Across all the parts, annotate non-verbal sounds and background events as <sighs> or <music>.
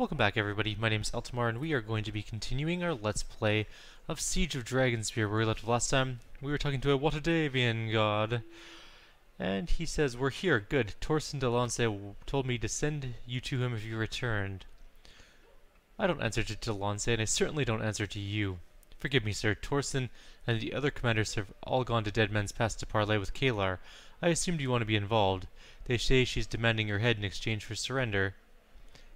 Welcome back everybody, my name is Eltimar and we are going to be continuing our Let's Play of Siege of Dragonspear where we left last time. We were talking to a Waterdhavian god. And he says, we're here, good. Torsten Delance told me to send you to him if you returned. I don't answer to Delance and I certainly don't answer to you. Forgive me, sir. Torsten and the other commanders have all gone to Dead Man's Pass to parley with Caelar. I assumed you want to be involved. They say she's demanding your head in exchange for surrender.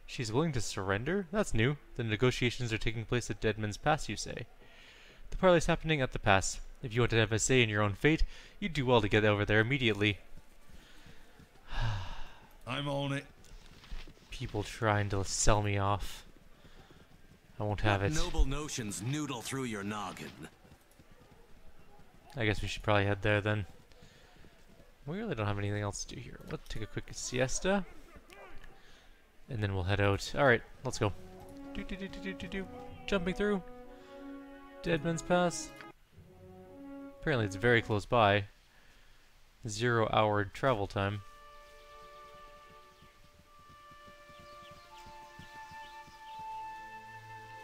She's willing to surrender? That's new. The negotiations are taking place at Deadman's Pass, you say. The parley's happening at the pass. If you want to have a say in your own fate, you'd do well to get over there immediately. <sighs> I'm on it. People trying to sell me off. I won't have What it. Noble notions noodle through your noggin. I guess we should probably head there then. We really don't have anything else to do here. Let's take a quick siesta. And then we'll head out. Alright, let's go. Do, do, do, do, do, do, do. Jumping through. Deadman's Pass. Apparently it's very close by. Zero hour travel time.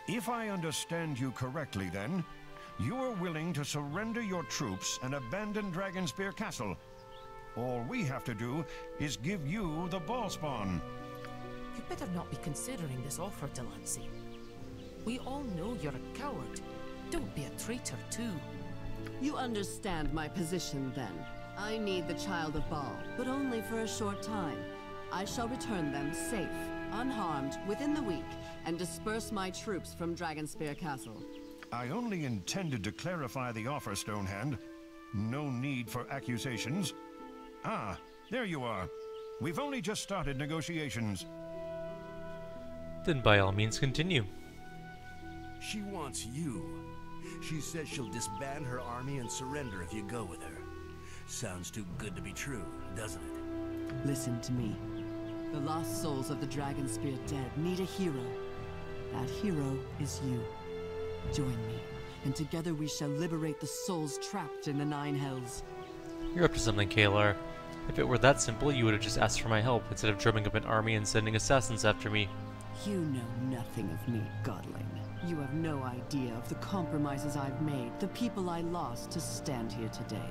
If I understand you correctly, then, you are willing to surrender your troops and abandon Dragonspear Castle. All we have to do is give you the Bhaalspawn. You better not be considering this offer, Delancey. We all know you're a coward. Don't be a traitor, too. You understand my position then. I need the Child of Bhaal, but only for a short time. I shall return them safe, unharmed, within the week, and disperse my troops from Dragonspear Castle. I only intended to clarify the offer, Stonehand. No need for accusations. Ah, there you are. We've only just started negotiations. Then by all means continue. She wants you. She says she'll disband her army and surrender if you go with her. Sounds too good to be true, doesn't it? Listen to me. The lost souls of the Dragonspear dead need a hero. That hero is you. Join me, and together we shall liberate the souls trapped in the Nine Hells. You're up to something, Caelar. If it were that simple, you would have just asked for my help instead of drumming up an army and sending assassins after me. You know nothing of me, Godling. You have no idea of the compromises I've made, the people I lost to stand here today.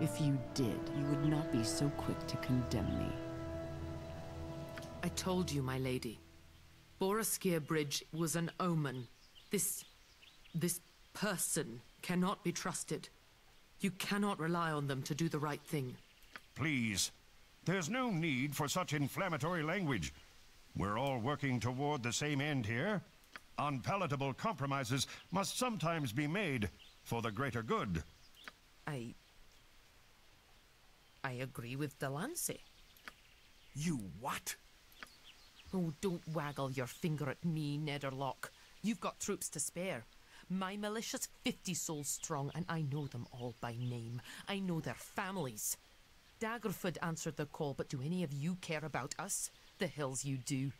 If you did, you would not be so quick to condemn me. I told you, my lady. Boareskyr Bridge was an omen. This... this person cannot be trusted. You cannot rely on them to do the right thing. Please. There's no need for such inflammatory language. We're all working toward the same end here. Unpalatable compromises must sometimes be made for the greater good. I... I agree with Delancey. You what? Oh, don't waggle your finger at me, Nederlock. You've got troops to spare. My militia's 50 souls strong, and I know them all by name. I know their families. Daggerford answered the call, but do any of you care about us? The hills you do.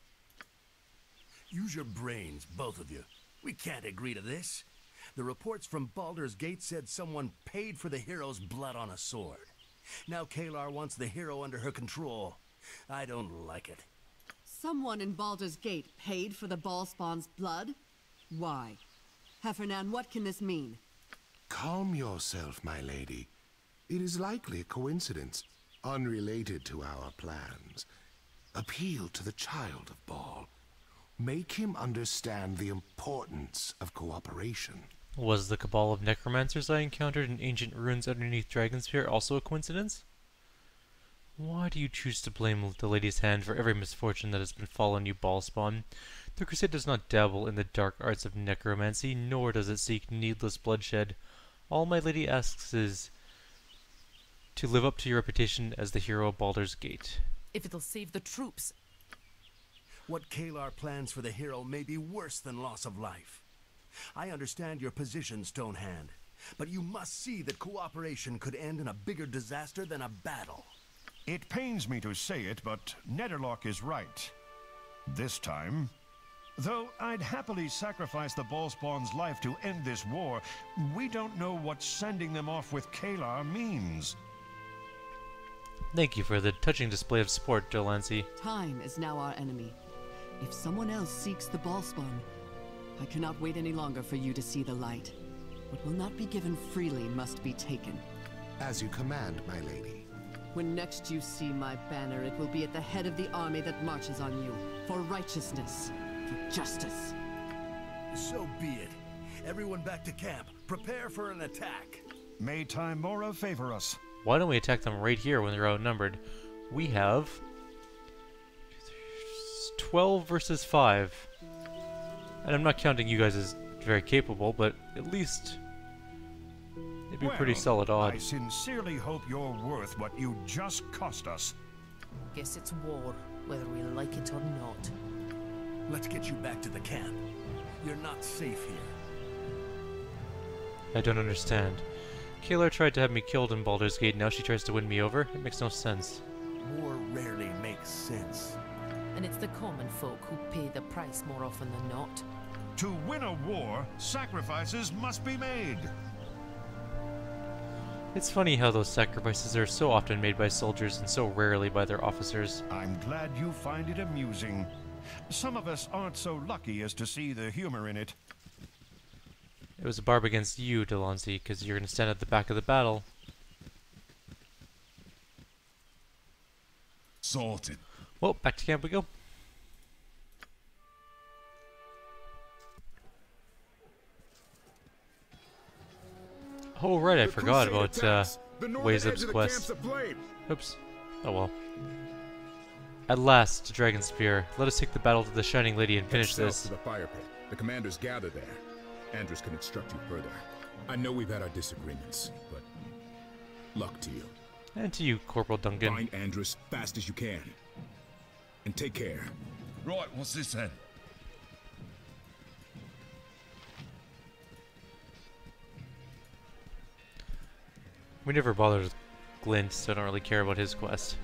Use your brains, both of you. We can't agree to this. The reports from Baldur's Gate said someone paid for the hero's blood on a sword. Now Caelar wants the hero under her control. I don't like it. Someone in Baldur's Gate paid for the Bhaalspawn's blood? Why? Hephernaan, what can this mean? Calm yourself, my lady. It is likely a coincidence, unrelated to our plans. Appeal to the child of Bhaal. Make him understand the importance of cooperation. Was the cabal of necromancers I encountered in ancient ruins underneath Dragonspear also a coincidence? Why do you choose to blame the Lady's Hand for every misfortune that has befallen you, Bhaalspawn? The Crusade does not dabble in the dark arts of necromancy, nor does it seek needless bloodshed. All my lady asks is to live up to your reputation as the hero of Baldur's Gate. If it'll save the troops, What Caelar plans for the hero may be worse than loss of life. I understand your position, Stonehand, but you must see that cooperation could end in a bigger disaster than a battle. It pains me to say it, but Nederlock is right. This time. Though I'd happily sacrifice the Bhaalspawn's life to end this war, we don't know what sending them off with Caelar means. Thank you for the touching display of support, Delancey. Time is now our enemy. If someone else seeks the Bhaalspawn, I cannot wait any longer for you to see the light. What will not be given freely must be taken. As you command, my lady. When next you see my banner, it will be at the head of the army that marches on you. For righteousness, for justice. So be it. Everyone back to camp. Prepare for an attack. May Tymora favor us. Why don't we attack them right here when they're outnumbered? We have 12 versus 5. And I'm not counting you guys as very capable, but at least it'd be pretty solid solid I sincerely hope you're worth what you just cost us. Guess it's war, whether we like it or not. Let's get you back to the camp. You're not safe here. I don't understand. Caelar tried to have me killed in Baldur's Gate, now she tries to win me over? It makes no sense. War rarely makes sense. And it's the common folk who pay the price more often than not. To win a war, sacrifices must be made. It's funny how those sacrifices are so often made by soldiers and so rarely by their officers. I'm glad you find it amusing. Some of us aren't so lucky as to see the humor in it. It was a barb against you, Delonzi, because you're going to stand at the back of the battle. Sorted. Well, back to camp we go. Oh, right, I The forgot about uh, attacks. Ways Up's quest. Oops. Oh well. At last, Dragonspear. Let us take the battle to the Shining Lady and finish this. The. The commanders gather there. Andrus can instruct you further. I know we've had our disagreements, but luck to you. And to you, Corporal Duncan. Find Andrus fast as you can. And take care. Right, what's this then? We never bothered with Glint, so I don't really care about his quest.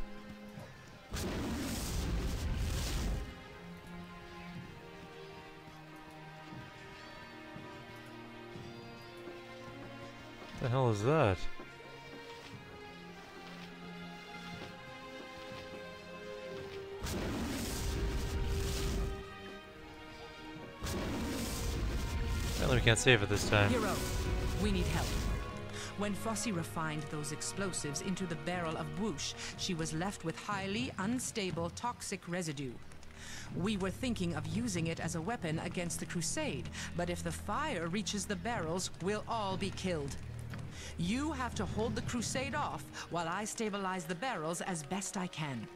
The hell is that? Apparently we can't save it this time. Hero, we need help. When Fossey refined those explosives into the barrel of whoosh, she was left with highly unstable toxic residue. We were thinking of using it as a weapon against the Crusade, but if the fire reaches the barrels, we'll all be killed. You have to hold the Crusade off while I stabilize the barrels as best I can.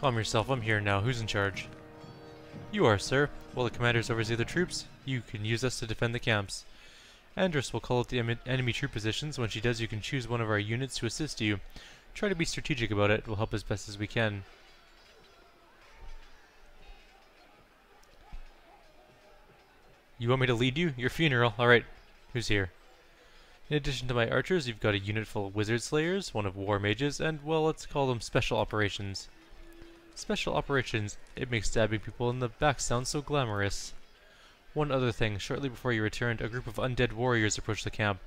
Calm yourself, I'm here now. Who's in charge? You are, sir. While the commanders oversee the troops, you can use us to defend the camps. Andrus will call out the enemy troop positions. When she does, you can choose one of our units to assist you. Try to be strategic about it. We'll help as best as we can. You want me to lead you? Your funeral. Alright. Who's here? In addition to my archers, you've got a unit full of wizard slayers, one of war mages, and, well, let's call them special operations. Special operations, it makes stabbing people in the back sound so glamorous. One other thing, shortly before you returned, a group of undead warriors approached the camp.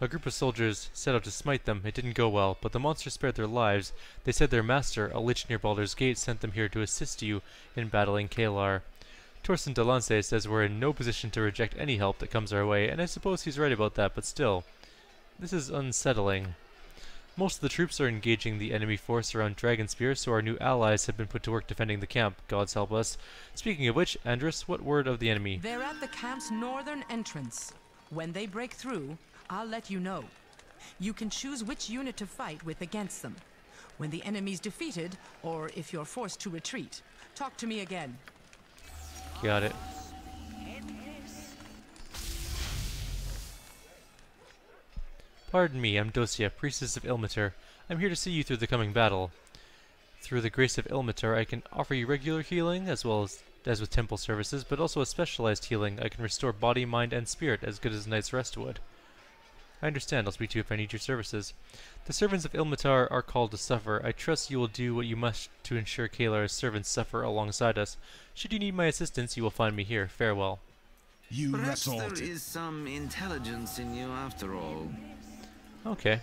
A group of soldiers set out to smite them. It didn't go well, but the monsters spared their lives. They said their master, a lich near Baldur's Gate, sent them here to assist you in battling Caelar. Torsten Delance says we're in no position to reject any help that comes our way, and I suppose he's right about that, but still. This is unsettling. Most of the troops are engaging the enemy force around Dragonspear, so our new allies have been put to work defending the camp. Gods help us. Speaking of which, Andrus, what word of the enemy? They're at the camp's northern entrance. When they break through, I'll let you know. You can choose which unit to fight with against them. When the enemy's defeated, or if you're forced to retreat, talk to me again. Got it. Pardon me, I'm Dosia, priestess of Ilmater. I'm here to see you through the coming battle. Through the grace of Ilmater, I can offer you regular healing, as well as, as with temple services, but also a specialized healing. I can restore body, mind, and spirit as good as a night's rest would. I understand. I'll speak to you if I need your services. The servants of Ilmater are called to suffer. I trust you will do what you must to ensure Caelar's servants suffer alongside us. Should you need my assistance, you will find me here. Farewell. You Perhaps there resorted. is some intelligence in you after all. Okay.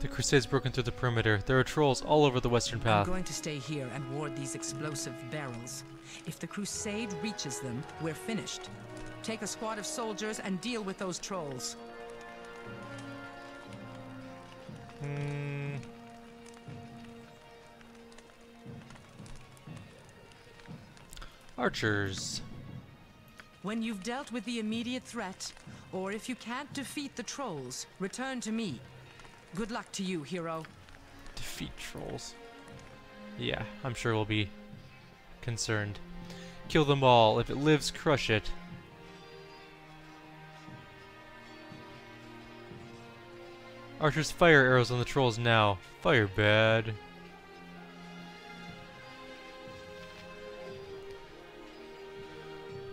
The Crusades broken through the perimeter. There are trolls all over the western path. I'm path. going to stay here and ward these explosive barrels. If the crusade reaches them, we're finished. Take a squad of soldiers and deal with those trolls. Hmm. Archers. When you've dealt with the immediate threat, or if you can't defeat the trolls, return to me. Good luck to you, hero. Defeat trolls. Yeah, I'm sure we'll be concerned. Kill them all. If it lives, crush it. Archers fire arrows on the trolls now. Fire bad.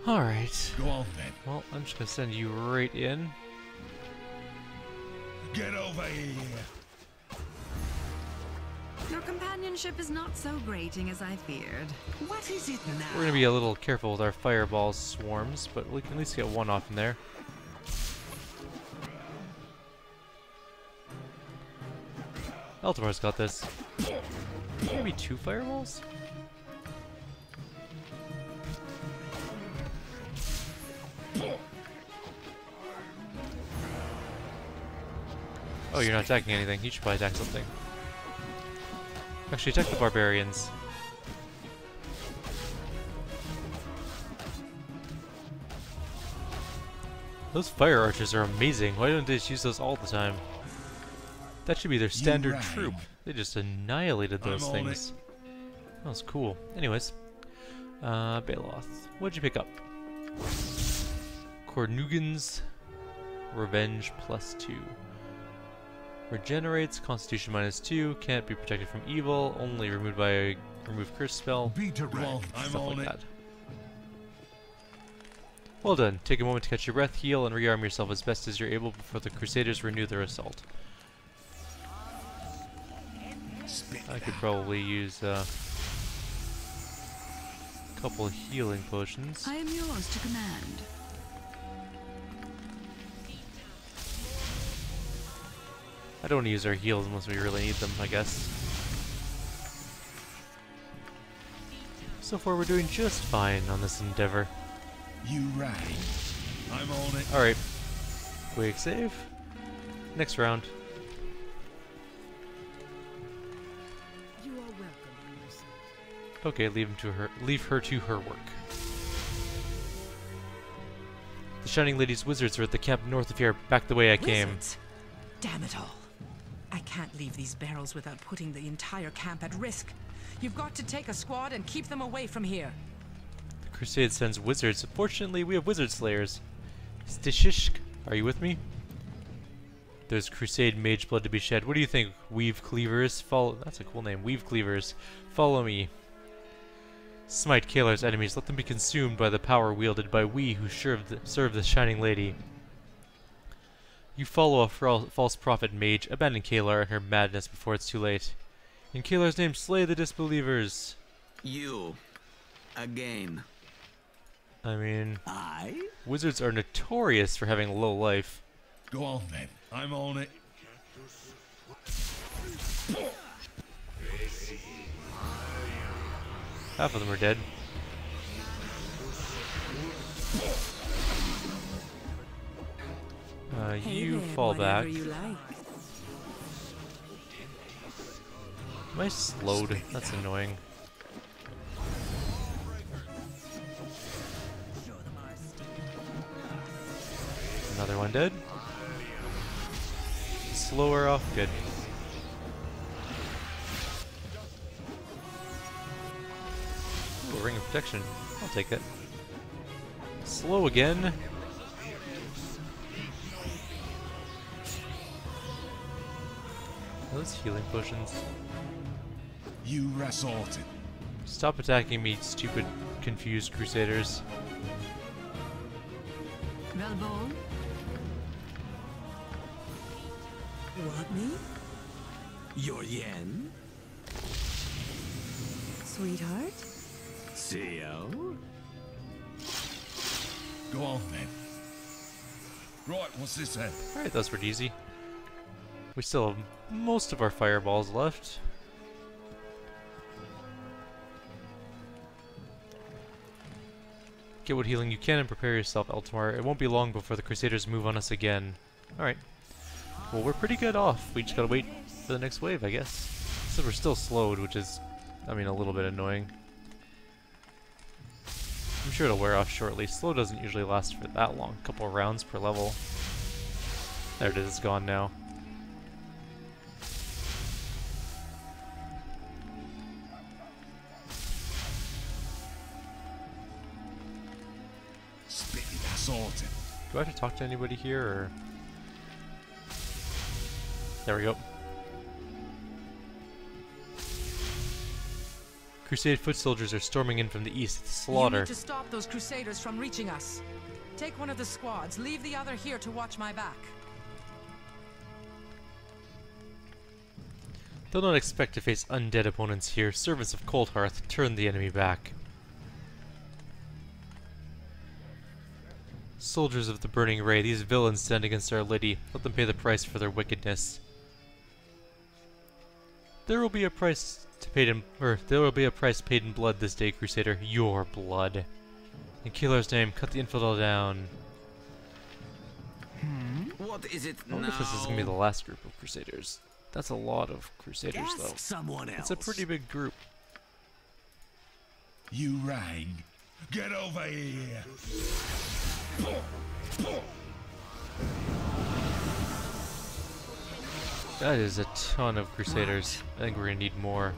Alright. Go on then. Well, I'm just gonna send you right in. Get over here. Your companionship is not so grating as I feared. What is it now? We're gonna be a little careful with our fireball swarms, but we can at least get one off in there. Eltimar's got this. Maybe two fireballs? Oh, you're not attacking anything. You should probably attack something. Actually, attack the barbarians. Those fire archers are amazing. Why don't they just use those all the time? That should be their standard troop. They just annihilated I'm those things. That was cool. Anyways, uh, Baeloth, what'd you pick up? Cornugon's Revenge plus two. Regenerates, Constitution minus two, can't be protected from evil, only removed by a remove curse spell. Beat a Go I'm stuff on like it. that. Well done. Take a moment to catch your breath, heal, and rearm yourself as best as you're able before the Crusaders renew their assault. I could probably use uh, a couple of healing potions. I am yours to command. I don't want to use our heals unless we really need them, I guess. So far, we're doing just fine on this endeavor. You rang. I'm on it. Alright. Quick save. Next round. You are welcome, Okay, leave him to her. Leave her to her work. The Shining Lady's wizards are at the camp north of here. Back the way I came. Wizards. Damn it all. I can't leave these barrels without putting the entire camp at risk. You've got to take a squad and keep them away from here. The Crusade sends wizards. Fortunately, we have wizard slayers. Stishishk, are you with me? There's Crusade mage blood to be shed. What do you think, Weave Cleavers? Follow. That's a cool name. Weave Cleavers. Follow me. Smite Caelar's enemies. Let them be consumed by the power wielded by we who serve the, serve the Shining Lady. You follow a false prophet mage. Abandon Caelar and her madness before it's too late. In Caelar's name, slay the disbelievers. You. Again. I mean, I? wizards are notorious for having low life. Go on then. I'm on it. Half of them are dead. Uh, you fall back. You like. Am I slowed? That's annoying. Another one dead. Slower off, good. Ooh, ring of protection. I'll take it. Slow again. Those healing potions. You resorted. Stop attacking me, stupid, confused crusaders. Velbol, What me? Your yen? sweetheart. CO? Go on then. Right, what's this then? Alright, that was pretty easy. We still have most of our fireballs left. Get what healing you can and prepare yourself, Eltimar. It won't be long before the Crusaders move on us again. Alright. Well, we're pretty good off. We just gotta wait for the next wave, I guess. So we're still slowed, which is, I mean, a little bit annoying. I'm sure it'll wear off shortly. Slow doesn't usually last for that long. A couple rounds per level. There it is, it's gone now. Do I have to talk to anybody here, or...? There we go. Crusade foot soldiers are storming in from the east to You slaughter. need to stop those crusaders from reaching us. Take one of the squads, leave the other here to watch my back. They'll not expect to face undead opponents here. Servants of Cold Hearth turn the enemy back. Soldiers of the Burning Ray, these villains stand against our lady. Let them pay the price for their wickedness. There will be a price to paid in, or there will be a price paid in blood this day, Crusader. Your blood. In Caelar's name, cut the infidel down. Hmm? What is it I wonder if this is gonna be the last group of Crusaders. That's a lot of Crusaders, Ask though. someone else. It's a pretty big group. You rang. Get over here. That is a ton of Crusaders. I think we're gonna need more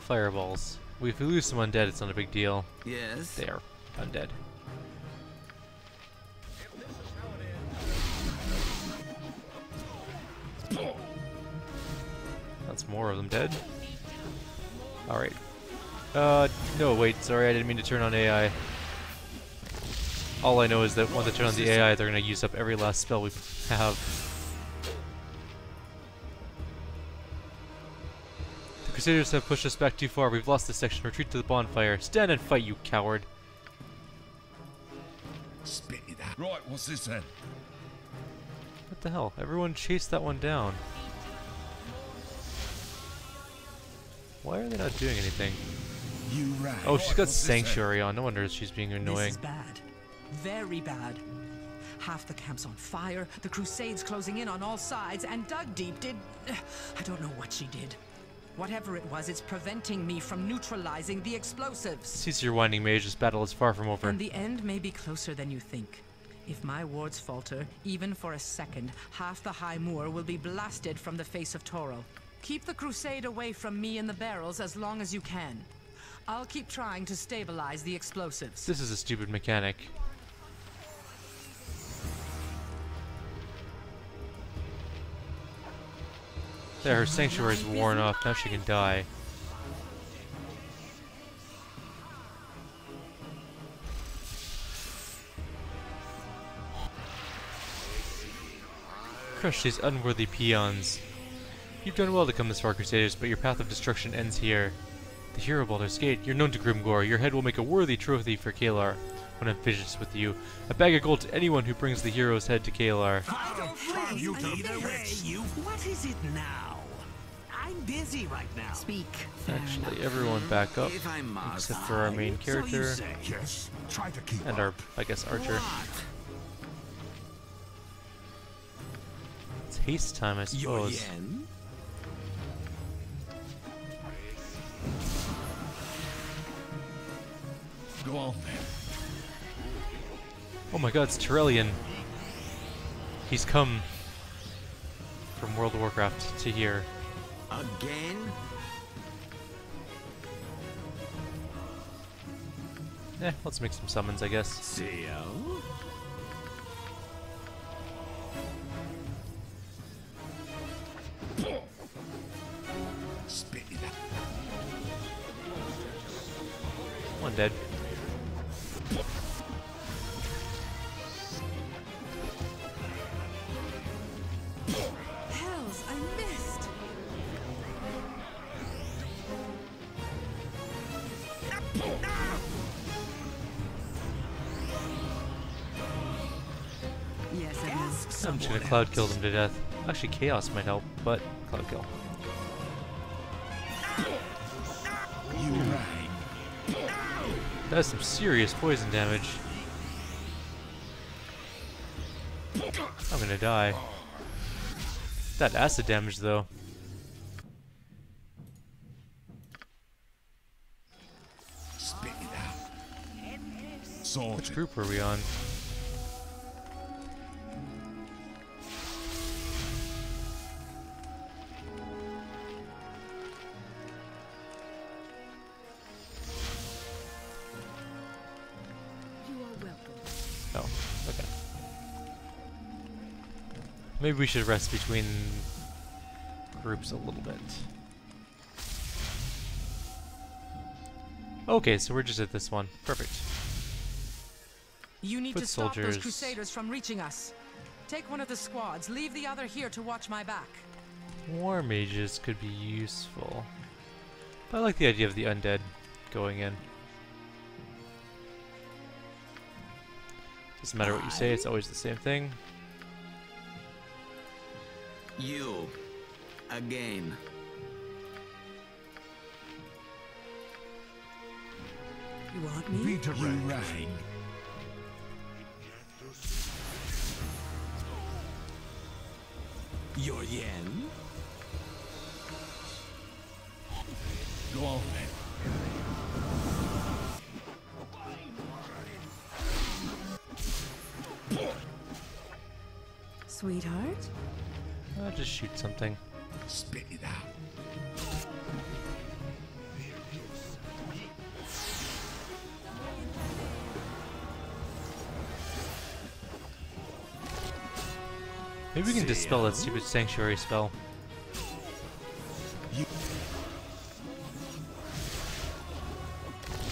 fireballs. We- If we lose some undead, it's not a big deal. Yes. They are undead. That's more of them dead. Alright. Uh, no, wait, sorry, I didn't mean to turn on AI. All I know is that once I turn on the AI, they're gonna use up every last spell we have. The Crusaders have pushed us back too far. We've lost this section. Retreat to the bonfire. Stand and fight, you coward. Spit it out. Right, what's this then? What the hell? Everyone chased that one down. Why are they not doing anything? You. Oh, she's got what's? Sanctuary on. No wonder she's being This annoying. is bad. Very bad. Half the camp's on fire, the crusades closing in on all sides, and Dug Deep did. I don't know what she did. Whatever it was, it's preventing me from neutralizing the explosives. Cease your whining, mage. This battle is far from over. And the end may be closer than you think. If my wards falter, even for a second, half the High Moor will be blasted from the face of Toril. Keep the crusade away from me and the barrels as long as you can. I'll keep trying to stabilize the explosives. This is a stupid mechanic. There, her sanctuary's worn off. Now she can die. Crush these unworthy peons. You've done well to come this far, Crusaders, but your path of destruction ends here. The hero Baldur's Gate, you're known to Grimgore. Your head will make a worthy trophy for Caelar when I'm finished with you. A bag of gold to anyone who brings the hero's head to Caelar. you either way, you. What is it now? I'm busy right now. Speak. Actually, everyone back up, If I must. except for our main character say. Yes. Try to keep and our, I guess, archer. What? It's haste time, I Your suppose. yen? Go on then. Oh my god, it's Tyrellian. He's come from World of Warcraft to here. Again? Eh, let's make some summons, I guess. See ya. Spit it. One dead. Cloud kill else. them to death. Actually, chaos might help, but cloud kill. That is some serious poison damage. I'm gonna die. That acid damage, though. Spit it out. Which group are we on? Maybe we should rest between groups a little bit. Okay, so we're just at this one. Perfect. You need Foot to stop soldiers. those crusaders from reaching us. Take one of the squads, leave the other here to watch my back. War mages could be useful. But I like the idea of the undead going in. Doesn't matter what you say, it's always the same thing. You. Again. You want me? Be. You rang. Your yen? Go on then. Sweetheart? I'll just shoot something. Spit it out. Maybe we can dispel that stupid sanctuary spell.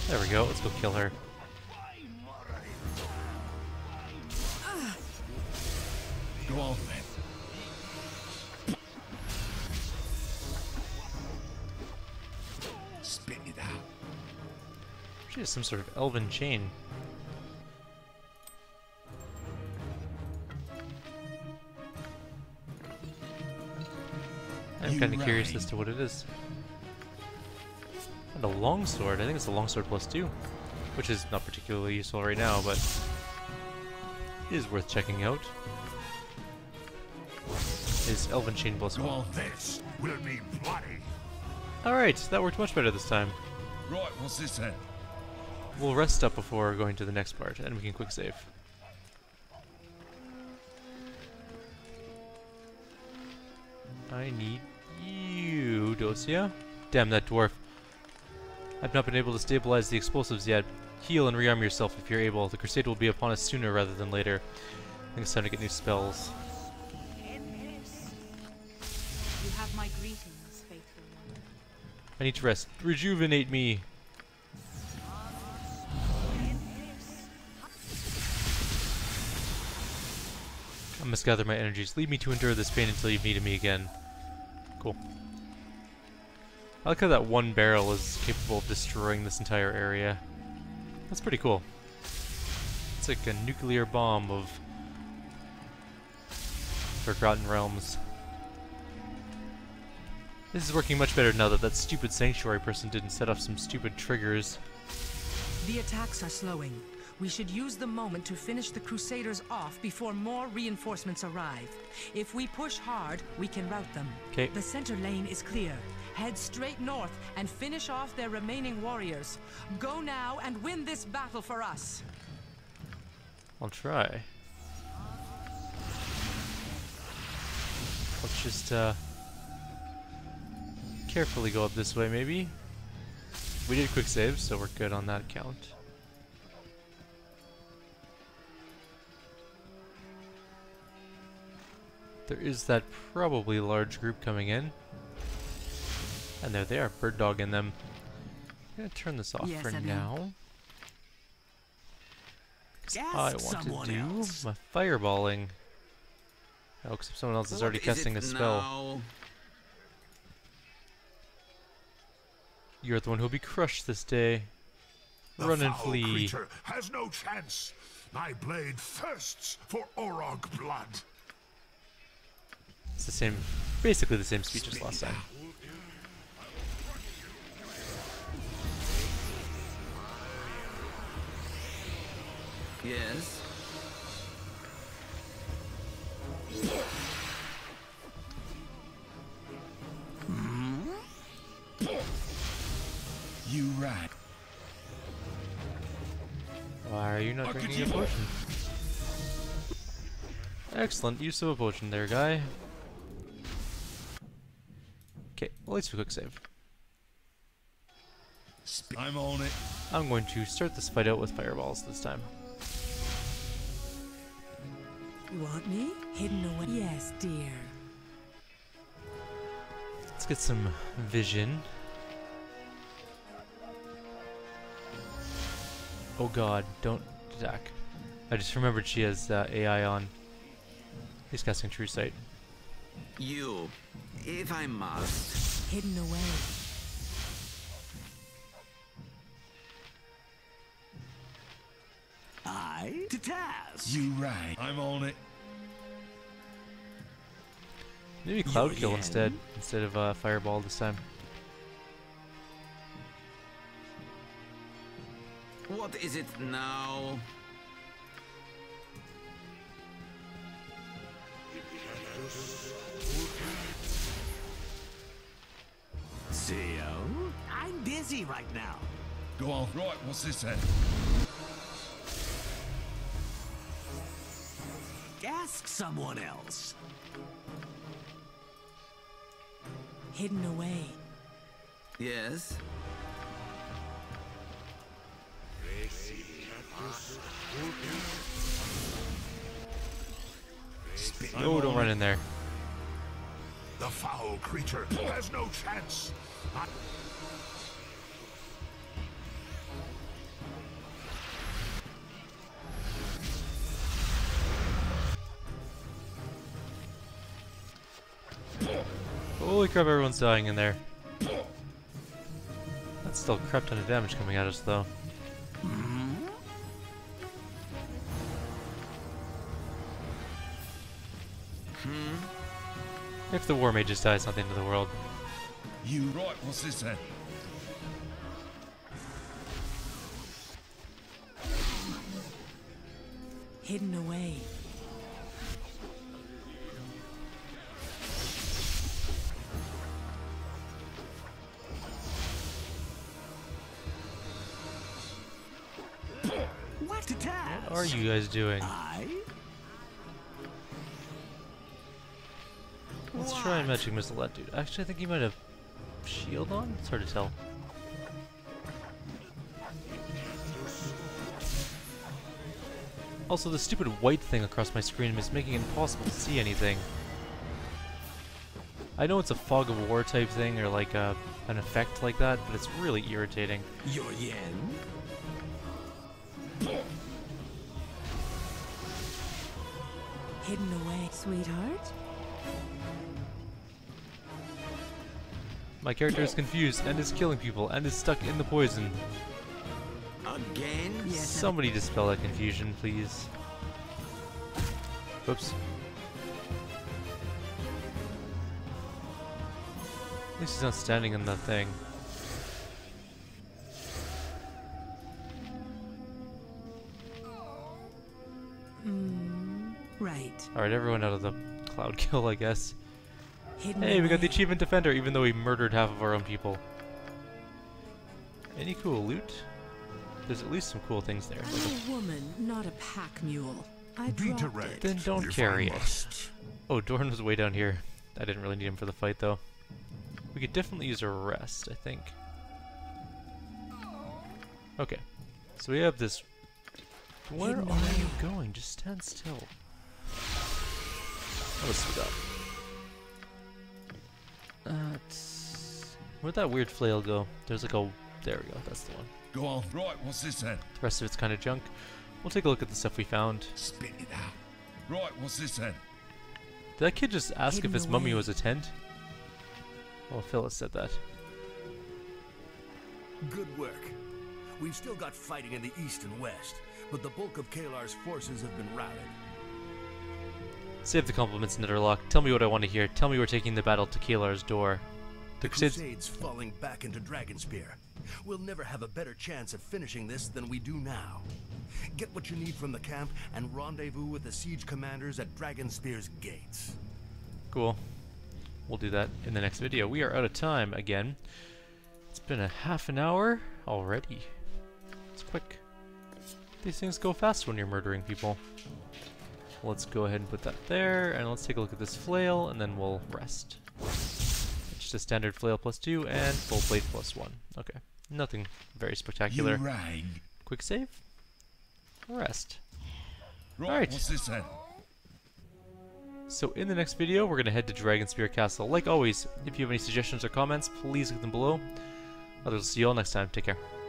There we go, let's go kill her. Go on then. Has some sort of elven chain. I'm kind of curious as to what it is. And a longsword. I think it's a longsword plus two, which is not particularly useful right now, but is worth checking out. Is elven chain plus one. on then. This will be bloody. All right, that worked much better this time. Right, what's this then? We'll rest up before going to the next part, and we can quick save. I need you, Dosia. Damn that dwarf. I've not been able to stabilize the explosives yet. Heal and rearm yourself if you're able. The crusade will be upon us sooner rather than later. I think it's time to get new spells. You have my greetings, faithful one. I need to rest. Rejuvenate me! I must gather my energies. Leave me to endure this pain until you've needed me again. Cool. I like how that one barrel is capable of destroying this entire area. That's pretty cool. It's like a nuclear bomb of Forgotten Realms. This is working much better now that that stupid sanctuary person didn't set off some stupid triggers. The attacks are slowing. We should use the moment to finish the Crusaders off before more reinforcements arrive. If we push hard, we can rout them. 'Kay. The center lane is clear. Head straight north and finish off their remaining warriors. Go now and win this battle for us. I'll try. Let's just uh, carefully go up this way, maybe. We did quick save, so we're good on that count. There is that probably large group coming in. And there they are, bird dog in them. I'm gonna turn this off Yes, for Evan. now. 'Cause Ask I want to do else. my fireballing. Oh, except someone else is already What is casting a spell. now? You're the one who'll be crushed this day. The Run and foul flee. creature has no chance. My blade thirsts for Orog blood. It's the same, basically the same speech as last time. Yes. You right. Why are you not drinking a potion? Excellent use of a potion there, guy. Okay, at least we quick save. I'm on it. I'm going to start this fight out with fireballs this time. You want me? Hidden away. Yes, dear. Let's get some vision. Oh god, don't attack. I just remembered she has uh, AI on. He's casting True Sight. You, if I must. Hidden away. I to task. You right. I'm on it. Maybe Cloud Kill again? instead, instead of uh, Fireball this time. What is it now? CEO? I'm busy right now. Go on. Right, what's this then? Ask someone else. Hidden away. Yes. Spit. No, don't run in there. The foul creature has no chance. I Holy crap, everyone's dying in there. That's still crap ton of damage coming at us, though. If the War Mages die, it's not the end of the world. You right, what's this then? Hidden away. What to? What are you guys doing? I? Let's try Magic Missile that dude. Actually, I think he might have shield on? It's hard to tell. Also, the stupid white thing across my screen is making it impossible to see anything. I know it's a fog of war type thing or like a, an effect like that, but it's really irritating. Your yen? Hidden away. Sweetheart? My character is confused and is killing people and is stuck in the poison. Again? Somebody dispel that confusion, please. Oops. At least he's not standing in that thing. Right. Alright, everyone out of the cloud kill, I guess. Hidden Hey, we got the achievement defender, even though we murdered half of our own people. Any cool loot? There's at least some cool things there. I'm a woman, not a pack mule. I Be dropped direct. it. Then don't if carry it. Oh, Dorn was way down here. I didn't really need him for the fight, though. We could definitely use a rest, I think. Okay. So we have this... Where are you going? Just stand still. Let's speed up. Uh, Where'd that weird flail go? There's like a... There we go, that's the one. Go on. Right, what's this then? The rest of it's kind of junk. We'll take a look at the stuff we found. Spit it out. Right, what's this then? Did that kid just ask if Hidden his mummy was a tent? Well, Phyllis said that. Good work. We've still got fighting in the east and west, but the bulk of Caelar's forces have been routed. Save the compliments, Nitterlock. Tell me what I want to hear. Tell me we're taking the battle to Caelar's door. The The Crusades. Crusades falling back into Dragonspear. We'll never have a better chance of finishing this than we do now. Get what you need from the camp and rendezvous with the siege commanders at Dragonspear's gates. Cool. We'll do that in the next video. We are out of time again. It's been a half an hour already. It's quick. These things go fast when you're murdering people. Let's go ahead and put that there, and let's take a look at this flail, and then we'll rest. It's just a standard flail plus two, and full blade plus one. Okay. Nothing very spectacular. You rang. Quick save. Rest. Right, what's this then? So in the next video, we're going to head to Dragonspear Castle. Like always, if you have any suggestions or comments, please leave them below. Others will see you all next time. Take care.